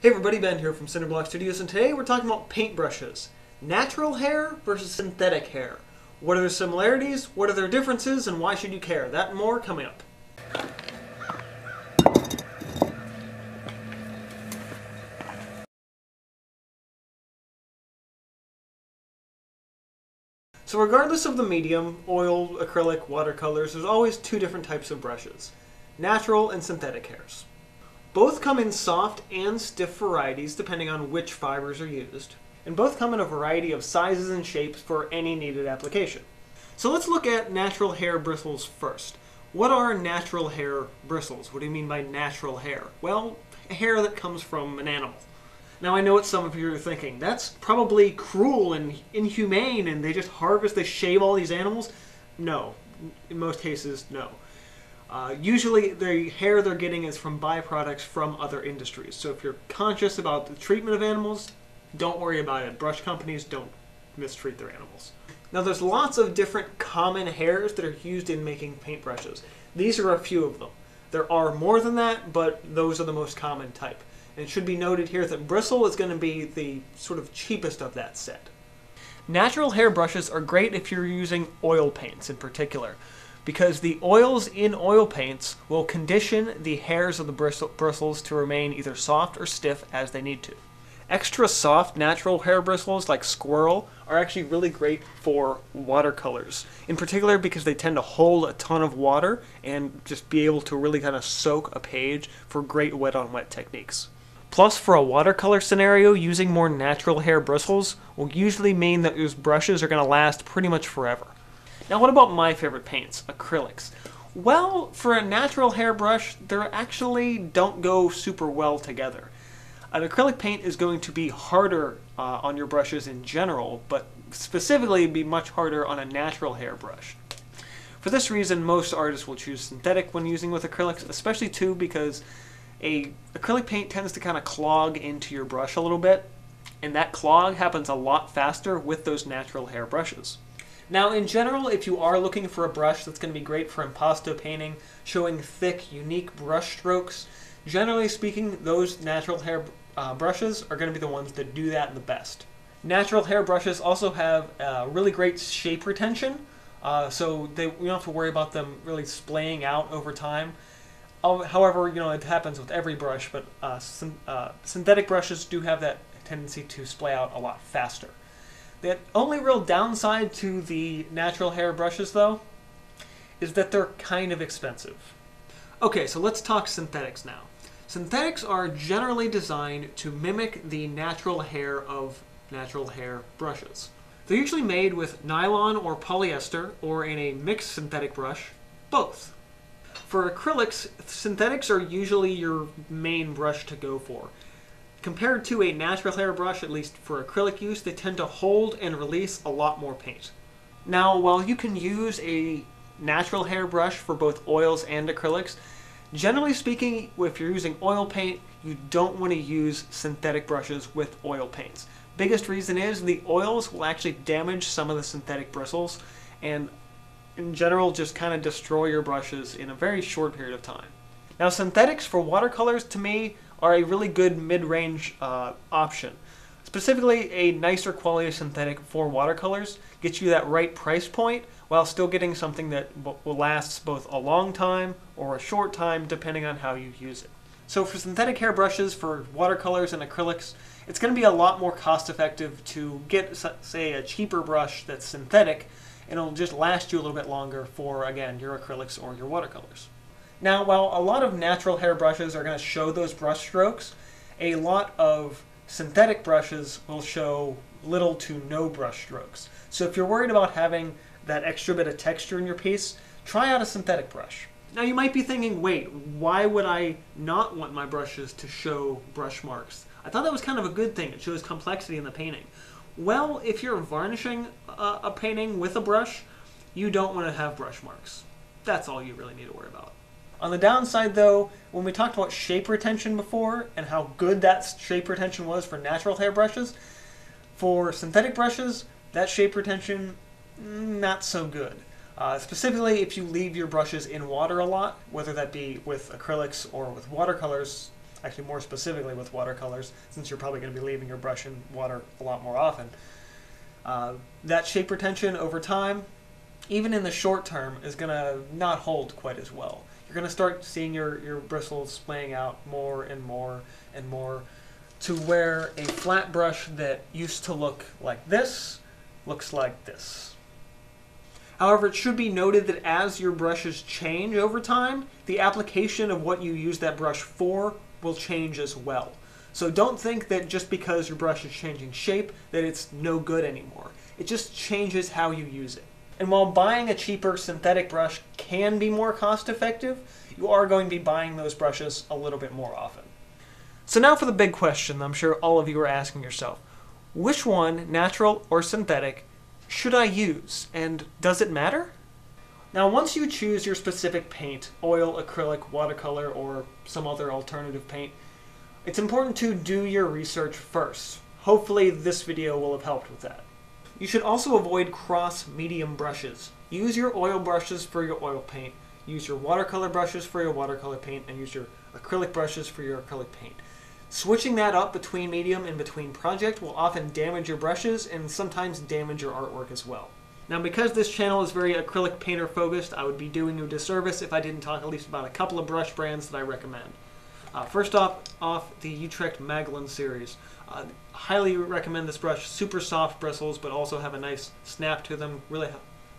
Hey everybody, Ben here from Cinderblock Studios, and today we're talking about paintbrushes. Natural hair versus synthetic hair. What are their similarities, what are their differences, and why should you care? That and more coming up. So regardless of the medium, oil, acrylic, watercolors, there's always two different types of brushes. Natural and synthetic hairs. Both come in soft and stiff varieties depending on which fibers are used, and both come in a variety of sizes and shapes for any needed application. So let's look at natural hair bristles first. What are natural hair bristles? What do you mean by natural hair? Well, hair that comes from an animal. Now I know what some of you are thinking. That's probably cruel and inhumane and they just harvest, they shave all these animals. No. In most cases, no. Uh, usually, the hair they're getting is from byproducts from other industries. So if you're conscious about the treatment of animals, don't worry about it. Brush companies don't mistreat their animals. Now, there's lots of different common hairs that are used in making paintbrushes. These are a few of them. There are more than that, but those are the most common type. And it should be noted here that bristle is going to be the sort of cheapest of that set. Natural hair brushes are great if you're using oil paints in particular because the oils in oil paints will condition the hairs of the bristles to remain either soft or stiff as they need to. Extra soft natural hair bristles like squirrel are actually really great for watercolors. In particular because they tend to hold a ton of water and just be able to really kind of soak a page for great wet on wet techniques. Plus for a watercolor scenario, using more natural hair bristles will usually mean that those brushes are going to last pretty much forever. Now what about my favorite paints, acrylics? Well, for a natural hairbrush, they actually don't go super well together. An acrylic paint is going to be harder uh, on your brushes in general, but specifically be much harder on a natural hairbrush. For this reason, most artists will choose synthetic when using with acrylics, especially too because a acrylic paint tends to kind of clog into your brush a little bit, and that clog happens a lot faster with those natural hair brushes. Now, in general, if you are looking for a brush that's going to be great for impasto painting, showing thick, unique brush strokes, generally speaking, those natural hair uh, brushes are going to be the ones that do that the best. Natural hair brushes also have uh, really great shape retention, uh, so they, we don't have to worry about them really splaying out over time. However, you know it happens with every brush, but uh, uh, synthetic brushes do have that tendency to splay out a lot faster. The only real downside to the natural hair brushes, though, is that they're kind of expensive. Okay, so let's talk synthetics now. Synthetics are generally designed to mimic the natural hair of natural hair brushes. They're usually made with nylon or polyester, or in a mixed synthetic brush, both. For acrylics, synthetics are usually your main brush to go for. Compared to a natural hair brush, at least for acrylic use, they tend to hold and release a lot more paint. Now, while you can use a natural hairbrush for both oils and acrylics, generally speaking, if you're using oil paint, you don't want to use synthetic brushes with oil paints. Biggest reason is the oils will actually damage some of the synthetic bristles and in general just kind of destroy your brushes in a very short period of time. Now synthetics for watercolors to me are a really good mid-range uh, option. Specifically, a nicer quality synthetic for watercolors gets you that right price point while still getting something that will last both a long time or a short time depending on how you use it. So for synthetic hair brushes for watercolors and acrylics, it's going to be a lot more cost effective to get, say, a cheaper brush that's synthetic and it'll just last you a little bit longer for, again, your acrylics or your watercolors. Now, while a lot of natural hair brushes are going to show those brush strokes, a lot of synthetic brushes will show little to no brush strokes. So if you're worried about having that extra bit of texture in your piece, try out a synthetic brush. Now you might be thinking, wait, why would I not want my brushes to show brush marks? I thought that was kind of a good thing. It shows complexity in the painting. Well, if you're varnishing a, a painting with a brush, you don't want to have brush marks. That's all you really need to worry about. On the downside, though, when we talked about shape retention before and how good that shape retention was for natural hair brushes, for synthetic brushes, that shape retention, mm, not so good. Uh, specifically, if you leave your brushes in water a lot, whether that be with acrylics or with watercolors, actually more specifically with watercolors, since you're probably going to be leaving your brush in water a lot more often. Uh, that shape retention over time, even in the short term, is going to not hold quite as well. You're going to start seeing your, your bristles splaying out more and more and more to where a flat brush that used to look like this looks like this. However, it should be noted that as your brushes change over time, the application of what you use that brush for will change as well. So don't think that just because your brush is changing shape that it's no good anymore. It just changes how you use it. And while buying a cheaper synthetic brush can be more cost effective, you are going to be buying those brushes a little bit more often. So now for the big question I'm sure all of you are asking yourself. Which one, natural or synthetic, should I use, and does it matter? Now, once you choose your specific paint, oil, acrylic, watercolor, or some other alternative paint, it's important to do your research first. Hopefully this video will have helped with that. You should also avoid cross-medium brushes. Use your oil brushes for your oil paint, use your watercolor brushes for your watercolor paint, and use your acrylic brushes for your acrylic paint. Switching that up between medium and between project will often damage your brushes and sometimes damage your artwork as well. Now because this channel is very acrylic painter focused, I would be doing you a disservice if I didn't talk at least about a couple of brush brands that I recommend. Uh, first off, off the Utrecht Manglon series. Uh, highly recommend this brush. Super soft bristles, but also have a nice snap to them. Really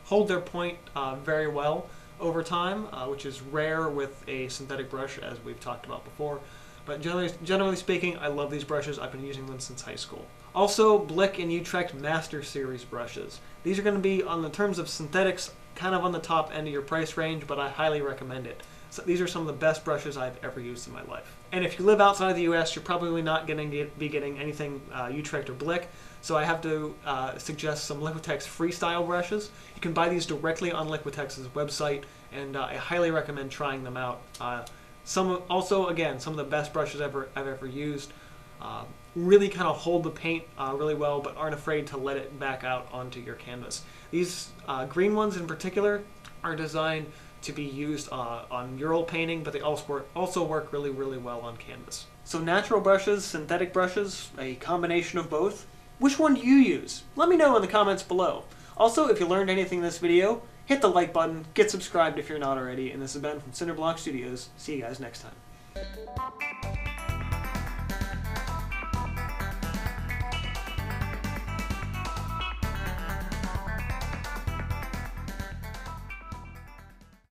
hold their point uh, very well over time, uh, which is rare with a synthetic brush, as we've talked about before. But generally, generally speaking, I love these brushes. I've been using them since high school. Also, Blick and Utrecht Master Series brushes. These are going to be, on the terms of synthetics, kind of on the top end of your price range, but I highly recommend it. So these are some of the best brushes I've ever used in my life. And if you live outside of the U.S., you're probably not going to be getting anything uh, Utrecht or Blick. So I have to uh, suggest some Liquitex freestyle brushes. You can buy these directly on Liquitex's website, and uh, I highly recommend trying them out. Uh, some also, again, some of the best brushes ever I've ever used. Uh, really kind of hold the paint uh, really well, but aren't afraid to let it back out onto your canvas. These uh, green ones in particular are designed to be used uh, on mural painting, but they also work, also work really, really well on canvas. So natural brushes, synthetic brushes, a combination of both. Which one do you use? Let me know in the comments below. Also, if you learned anything in this video, hit the like button, get subscribed if you're not already, and this has been from Cinderblock Studios. See you guys next time.